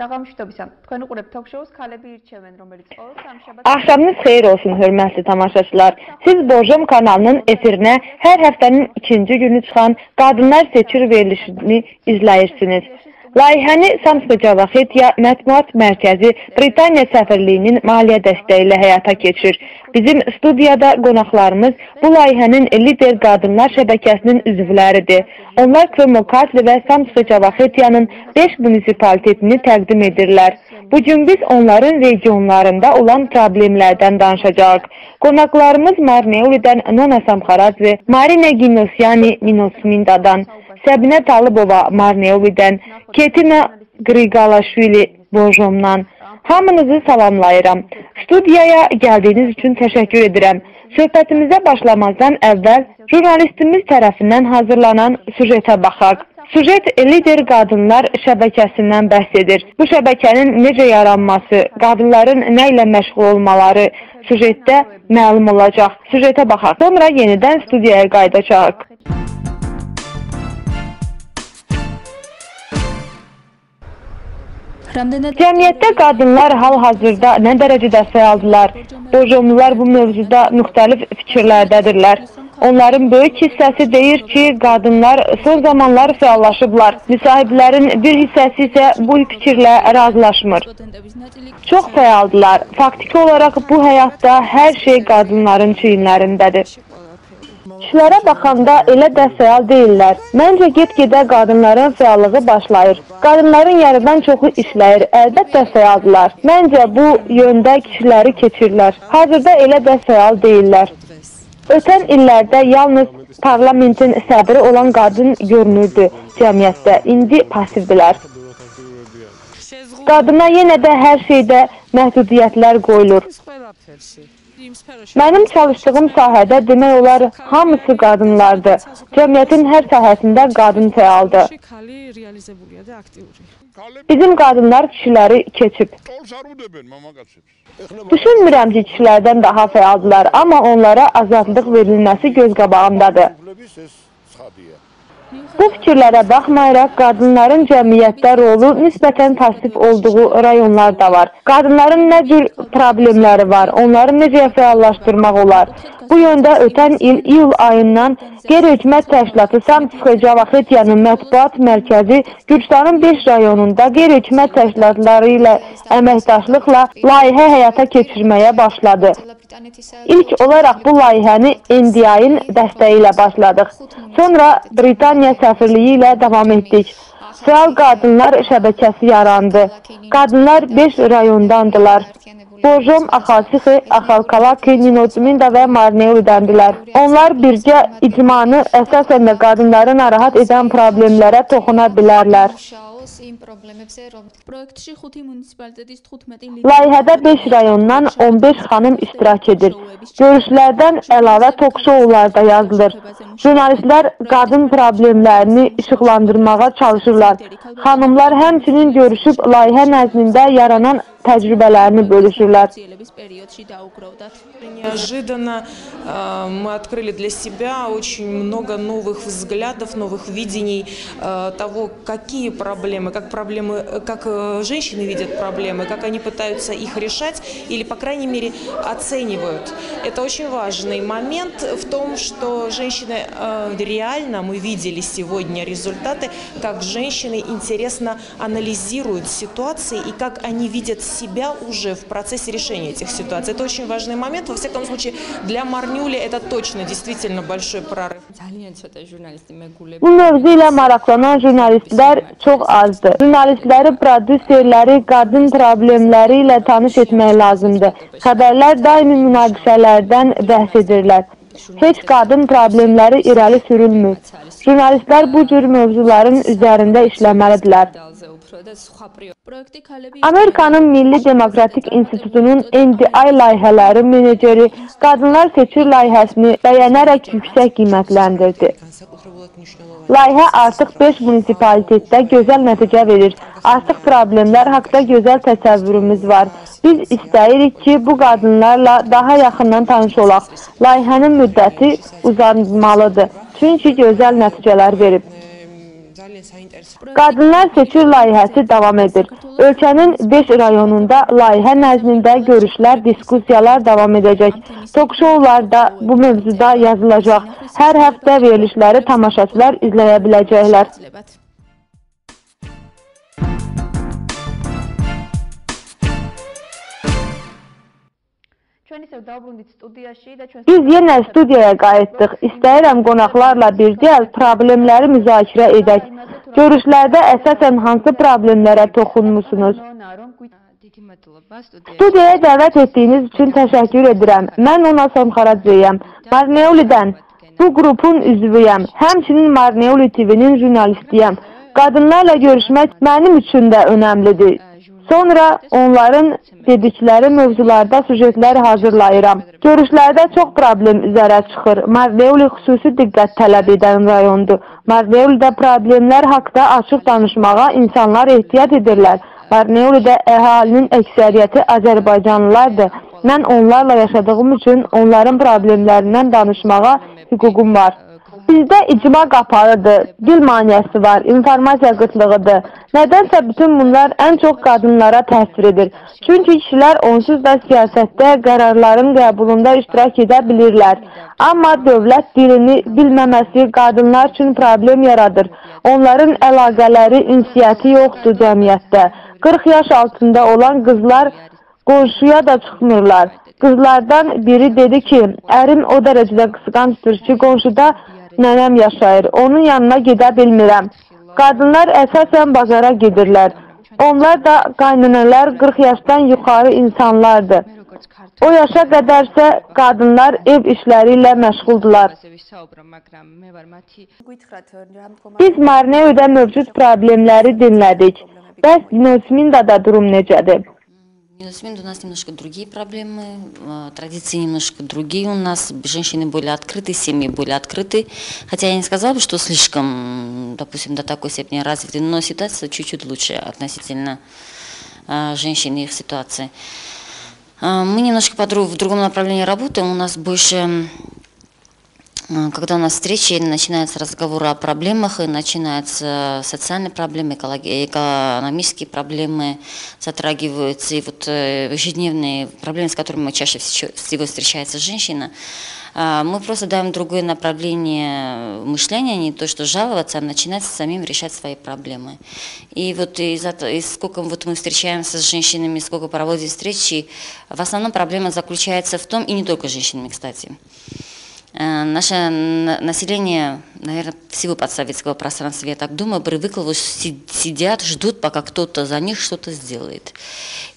საღამოშვიდობისა. თქვენ უყურებთ თოქშოუს ქალები ირჩევენ, რომელიც ყოველ სამშაბათს Axşamınız xeyir olsun hörmətli tamaşaçılar. Siz Borjom kanalının efirinə hər həftənin 2-ci günü çıxan Qadınlar Seçir verilişini izləyirsiniz. Layihəni Samsko Cavaxetiya Mətbuat Mərkəzi Britaniya səfirliyinin maliyyə dəstəyi ilə həyata keçirir. Bizim studiyada qonaqlarımız bu layihənin lider qadınlar şəbəkəsinin üzvləridir. Onlar Kromokatli və Samsko Cavaxetiyanın 5 munisipalitetini təqdim edirlər. Bu gün biz onların regionlarında olan problemlərdən danışacağıq. Qonaqlarımız Marneulidən Nona Samxaradze, Marina Ginosyani Minosmindadan, Səbinə Talıbova Marneulidən, Ketina Qriqalaşvili Borjomdan hamınızı salamlayıram. Studiyaya gəldiyiniz üçün təşəkkür edirəm. Söhbətimizə başlamazdan əvvəl jurnalistimiz tərəfindən hazırlanan sujetə baxaq. Sujet lider qadınlar şəbəkəsindən bəhs edir. Bu şəbəkənin necə yaranması, qadınların nə ilə məşğul olmaları sujetdə məlum olacaq. Sujetə baxaq. Sonra yenidən studiyaya qayıdacağıq. Cəmiyyətdə qadınlar hal-hazırda nə dərəcədə fəaldırlar? Borjomlular bu mövzuda müxtəlif fikirlərdədirlər. Onların böyük hissəsi deyir ki, qadınlar son zamanlar fəallaşıblar. Müsahiblərin bir hissəsi isə bu fikirlə razılaşmır. Çox fəaldılar. Faktiki olaraq bu həyatda hər şey qadınların çiyinlərindədir. Kişilərə baxanda elə də fəal deyillər. Məncə get-gedə qadınların fəallığı başlayır. Qadınların yarıdan çoxu işləyir, əlbəttə fəaldılar. Məncə bu yöndə kişiləri keçirlər. Hazırda elə də fəal deyillər. Ötən illərdə yalnız parlamentin sədri olan qadın görünürdü cəmiyyətdə. İndi passivdilər. Qadına yenə də hər şeydə məhdudiyyətlər qoyulur. Mənim çalışdığım sahədə demək olar hamısı qadınlardır. Cəmiyyətin hər sahəsində qadın fəaldır. Bizim qadınlar kişiləri keçib. Düşünmürəm ki, kişilərdən daha fəaldılar, amma onlara azadlıq verilməsi göz qabağındadır. Bu fikirlərə baxmayaraq, qadınların cəmiyyətdə rolu nisbətən pasiv olduğu rayonlar da var. Qadınların nə cür problemləri var, onları necə fəallaşdırmaq olar? Bu yöndə ötən il iyul ayından qeyri-hökumət təşkilatı Samtskı Cavaxetiyanın mətbuat mərkəzi Gürcüstanın 5 rayonunda qeyri-hökumət təşkilatları ilə əməkdaşlıqla layihə həyata keçirməyə başladı. İlk olaraq bu layihəni NDI-in dəstəyi ilə başladıq. Sonra Britaniya səfirliyi ilə davam etdik. Fəal qadınlar şəbəkəsi yarandı. Qadınlar 5 rayondandılar. Borjom, Axasixi, Axalkalaki, Ninotminda və Marneulidəndilər. Onlar bircə icmanı əsasən də qadınları narahat edən problemlərə toxuna bilərlər Layihədə 5 rayondan 15 xanım iştirak edir. Görüşlərdən əlavə tok-şoular da yazılır. Jurnalistlər qadın problemlərini işıqlandırmağa çalışırlar. Xanımlar həmçinin görüşüb layihə nəzdində yaranan təcrübələrini bölüşürlər. Неожиданно э, мы открыли для себя очень много новых взглядов, новых видений э, того, какие проблемы, как проблемы, как э, женщины видят проблемы, как они пытаются их решать или, по крайней мере, оценивают. Это очень важный момент в том, что женщины реально, мы видели сегодня результаты, как женщины интересно анализируют ситуации и как они видят себя уже в процессе решения этих ситуаций. Это очень важный момент. Во всяком случае, для Марнюли это точно действительно большой прорыв. Bu mövzu ilə maraqlanan jurnalistlər çox azdır. Jurnalistləri, prodüserləri qadın problemləri ilə tanış etmək lazımdır. Xəbərlər daimi münaqişələrdən bəhs edirlər. Heç qadın problemləri irəli sürülmür. Jurnalistlər bu cür mövzuların üzərində işləməlidirlər. Amerikanın Milli Demokratik İnstitutunun NDI layihələri meneceri qadınlar seçir layihəsini bəyənərək yüksək qiymətləndirdi. Layihə artıq 5 munisipalitetdə gözəl nəticə verir. Artıq problemlər haqqında gözəl təsəvvürümüz var. Biz istəyirik ki, bu qadınlarla daha yaxından tanış olaq. Layihənin müddəti uzanmalıdır, çünki gözəl nəticələr verib. Qadınlar seçir layihəsi davam edir. Ölkənin 5 rayonunda layihə nəznində görüşlər, diskussiyalar davam edəcək. Tokşovlar da bu mövzuda yazılacaq. Hər həftə verilişləri tamaşaçılar izləyə biləcəklər. ჩვენ ისევ დავბრუნდით სტუდიაში და ჩვენ Biz yenə studiyaya qayıtdıq. İstəyirəm qonaqlarla birgə problemləri müzakirə edək. Görüşlərdə əsasən hansı problemlərə toxunmusunuz? Studiyaya dəvət etdiyiniz üçün təşəkkür edirəm. Mən Ona Samxaradzeyəm. Marneolidən bu qrupun üzvüyəm. Həmçinin Marneoli TV-nin jurnalistiyəm. Qadınlarla görüşmək mənim üçün də önəmlidir. Sonra onların dedikləri mövzularda sujetlər hazırlayıram. Görüşlərdə çox problem üzərə çıxır. Marleuli xüsusi diqqət tələb edən rayondur. Marleulidə problemlər haqqında açıq danışmağa insanlar ehtiyat edirlər. Marleulidə əhalinin əksəriyyəti Azərbaycanlılardır. Mən onlarla yaşadığım üçün onların problemlərindən danışmağa hüququm var. Bizdə icma qapalıdır, dil maneəsi var, informasiya qıtlığıdır. Nədənsə bütün bunlar ən çox qadınlara təsir edir. Çünki kişilər onsuz da siyasətdə qərarların qəbulunda iştirak edə bilirlər. Amma dövlət dilini bilməməsi qadınlar üçün problem yaradır. Onların əlaqələri, ünsiyyəti yoxdur cəmiyyətdə. 40 yaş altında olan qızlar qonşuya da çıxmırlar. Qızlardan biri dedi ki, ərim o dərəcədə qısqancdır ki, qonşuda nənəm yaşayır. Onun yanına gedə bilmirəm. Qadınlar əsasən bazara gedirlər. Onlar da qaynanələr 40 yaşdan yuxarı insanlardır. O yaşa qədərsə qadınlar ev işləri ilə məşğuldular. Biz Marneo'da mövcud problemləri dinlədik. Bəs Nösmindada durum necədir? Минусминда у нас немножко другие проблемы, э, традиции немножко другие у нас, женщины более открыты, семьи более открыты. Хотя я не сказала бы, что слишком, допустим, до такой степени развиты, но ситуация чуть-чуть лучше относительно э, женщин и их ситуации. Э, мы немножко в другом направлении работаем, у нас больше когда у нас встречи, начинаются разговоры о проблемах, и начинаются социальные проблемы, экономические проблемы затрагиваются, и вот э, ежедневные проблемы, с которыми чаще всего встречается женщина, мы просто даем другое направление мышления, не то, что жаловаться, а начинать самим решать свои проблемы. И вот из, из сколько вот мы встречаемся с женщинами, сколько проводим встречи, в основном проблема заключается в том, и не только женщинами, кстати, наше население, наверное, всего подсоветского пространства, я так думаю, привыкло, вот сидят, ждут, пока кто-то за них что-то сделает.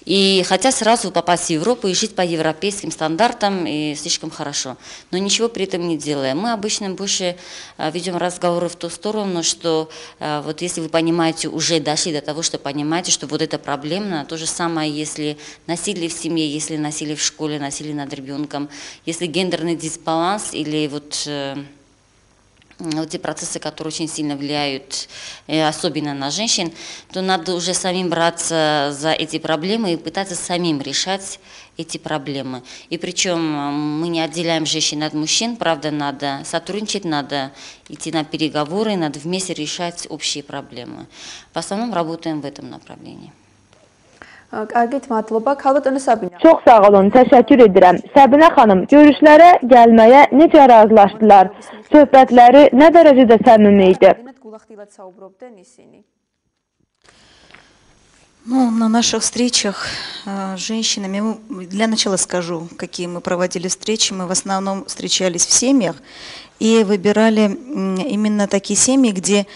И хотят сразу попасть в Европу и жить по европейским стандартам, и слишком хорошо. Но ничего при этом не делаем. Мы обычно больше э, ведем разговоры в ту сторону, что э, вот если вы понимаете, уже дошли до того, что понимаете, что вот это проблемно, то же самое, если насилие в семье, если насилие в школе, насилие над ребенком, если гендерный дисбаланс или вот э, вот те процессы, которые очень сильно влияют, э, особенно на женщин, то надо уже самим браться за эти проблемы и пытаться самим решать эти проблемы. И причем мы не отделяем женщин от мужчин, правда, надо сотрудничать, надо идти на переговоры, надо вместе решать общие проблемы. В основном работаем в этом направлении. Kargit matluba. Kalbatını Sabina. Çok sağ olun. Teşekkür ederim. Sabina Hanım, görüşlere gelmeye nece razılaştılar? Söhbetleri ne derecede samimiydi? Ну, на наших встречах с женщинами, мы, для начала скажу, какие мы проводили встречи. Мы в основном встречались в семьях и выбирали именно такие семьи, где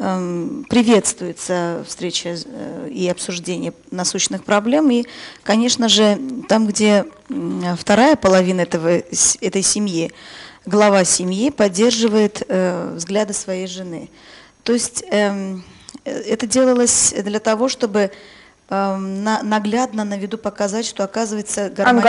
приветствуется встреча э, и обсуждение насущных проблем. И, конечно же, там, где вторая половина этого, этой семьи, глава семьи, поддерживает э, взгляды своей жены. То есть эм, э, это делалось для того, чтобы наглядно на виду показать, что оказывается гармонично.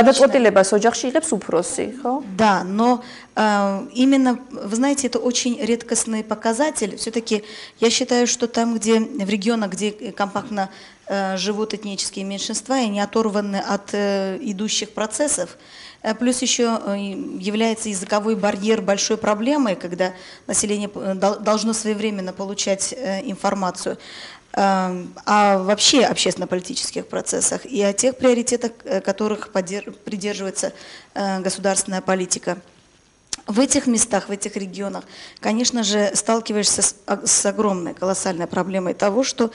Да, но э, именно, вы знаете, это очень редкостный показатель. Все-таки я считаю, что там, где в регионах, где компактно э, живут этнические меньшинства и не оторваны от э, идущих процессов. Э, Плюс еще э, является языковой барьер большой проблемой, когда население э, дол- должно своевременно получать э, информацию э, о вообще общественно-политических процессах и о тех приоритетах, э, которых придерживается э, государственная политика. В этих местах, в этих регионах, конечно же, сталкиваешься с, а- огромной, колоссальной проблемой того, что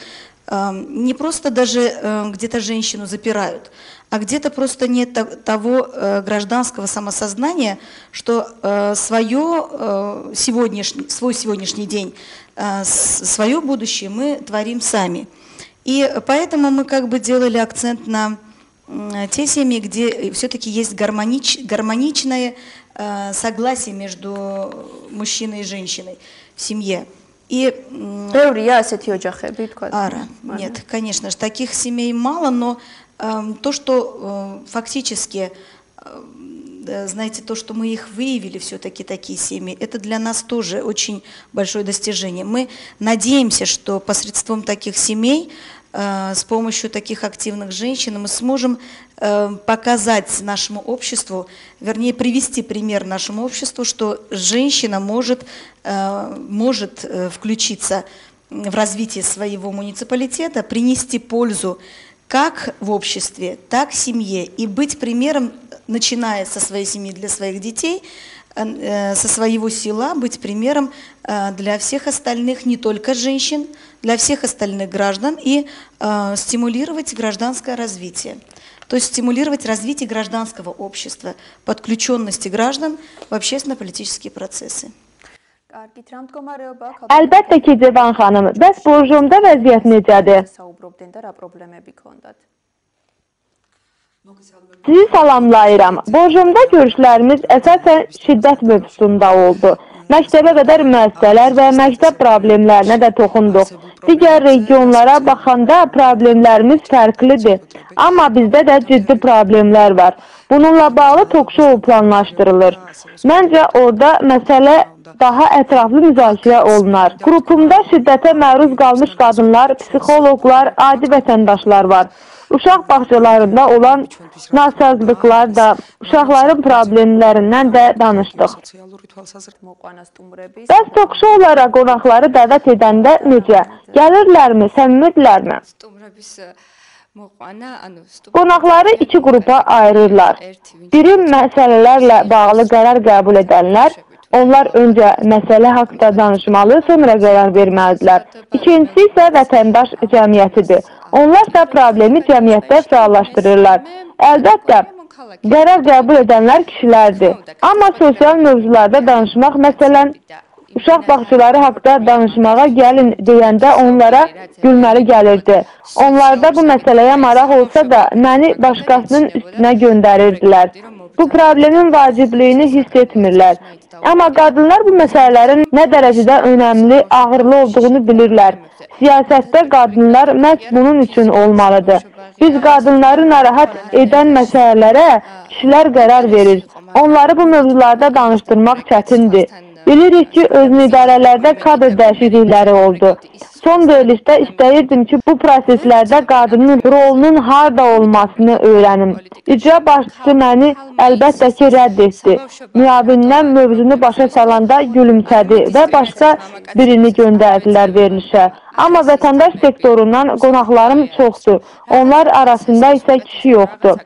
э, не просто даже э, где-то женщину запирают, а где-то просто нет того э, гражданского самосознания, что э, свое э, сегодняшний, свой сегодняшний день, свое будущее мы творим сами. И поэтому мы как бы делали акцент на те семьи, где все-таки есть гармонич, гармоничное согласие между мужчиной и женщиной в семье. И... Ара. Нет, конечно же, таких семей мало, но то, что э, фактически, эм, э, знаете, то, что мы их выявили, все-таки такие семьи, это для нас тоже очень большое достижение. Мы надеемся, что посредством таких семей, э, с помощью таких активных женщин мы сможем э, показать нашему обществу, вернее, привести пример нашему обществу, что женщина может, э, может э, включиться в развитие своего муниципалитета, принести пользу как в обществе, так в семье и быть примером, начиная со своей семьи для своих детей, э, со своего села, быть примером э, для всех остальных, не только женщин, для всех остальных граждан и э, стимулировать гражданское развитие. То есть стимулировать развитие гражданского общества, подключенности граждан в общественно-политические процессы. Əlbəttə ki, Cevan xanım. Bəs borcumda vəziyyət necədir? Sizi salamlayıram. Borcumda görüşlərimiz əsasən şiddət mövzusunda oldu. Məktəbə qədər müəssisələr və məktəb problemlərinə də toxunduq. Digər regionlara baxanda problemlərimiz fərqlidir. Amma bizdə də ciddi problemlər var. Bununla bağlı tokşov planlaşdırılır. Məncə orada məsələ daha ətraflı müzakirə olunar. Qrupumda şiddətə məruz qalmış qadınlar, psixoloqlar, adi vətəndaşlar var. Uşaq bağçalarında olan nasazlıqlar da, uşaqların problemlərindən də danışdıq. Bəs toqşu olaraq qonaqları dəvət edəndə necə? Gəlirlərmi, səmimidirlərmi? Qonaqları iki qrupa ayırırlar. Biri məsələlərlə bağlı qərar qəbul edənlər, onlar öncə məsələ haqqında danışmalı, sonra qərar verməlidirlər. İkincisi isə vətəndaş cəmiyyətidir. Onlar da problemi cəmiyyətdə fəallaşdırırlar. Əlbəttə, qərar qəbul edənlər kişilərdir. Amma sosial mövzularda danışmaq, məsələn, uşaq bağçaları haqqında danışmağa gəlin deyəndə onlara gülməli gəlirdi. Onlarda bu məsələyə maraq olsa da məni başqasının üstünə göndərirdilər. Bu problemin vacibliyini hiss etmirlər. Amma qadınlar bu məsələlərin nə dərəcədə önəmli, ağırlı olduğunu bilirlər. Siyasətdə qadınlar məhz bunun üçün olmalıdır. Biz qadınları narahat edən məsələlərə kişilər qərar verir. Onları bu mövzularda danışdırmaq çətindir. Bilirik ki, özünü idarələrdə kadr dəyişiklikləri oldu. Son verilişdə istəyirdim ki, bu proseslərdə qadının rolunun harda olmasını öyrənim. İcra başçısı məni əlbəttə ki, rədd etdi. Müavindən mövzunu başa salanda gülümsədi və başqa birini göndərdilər verilişə. Amma vətəndaş sektorundan qonaqlarım çoxdur. Onlar arasında isə kişi yoxdur.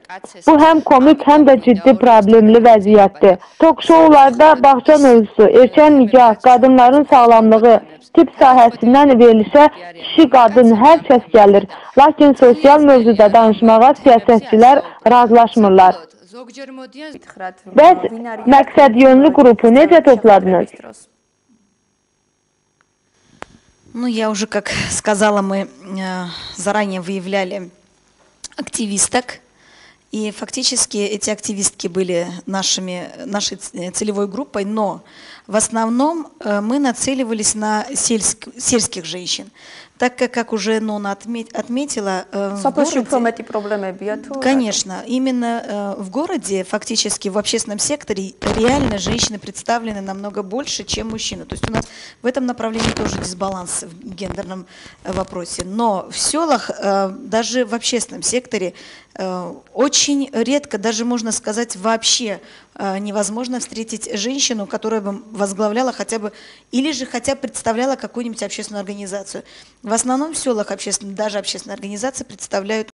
Bu həm komik, həm də ciddi problemli vəziyyətdir. Tok şoularda bağça mövzusu, erkən nikah, qadınların sağlamlığı, tip sahəsindən verilişə kişi, qadın, hər kəs gəlir. Lakin sosial mövzuda danışmağa siyasətçilər razılaşmırlar. Bəs məqsədyönlü qrupu necə topladınız? Ну, я уже, как сказала, мы э, заранее выявляли активисток, и фактически эти активистки были нашими, нашей ц- целевой группой, но в основном э, мы нацеливались на сельск- сельских женщин так как, как уже Нона отметь, отметила, э, в городе, проблемы, конечно, именно э, в городе, фактически в общественном секторе, реально женщины представлены намного больше, чем мужчины. То есть у нас в этом направлении тоже дисбаланс в гендерном э, вопросе. Но в селах, э, даже в общественном секторе, э, очень редко, даже можно сказать вообще, невозможно встретить женщину, которая бы возглавляла хотя бы, или же хотя бы представляла какую-нибудь общественную организацию. В основном в селах общественные, даже общественные организации представляют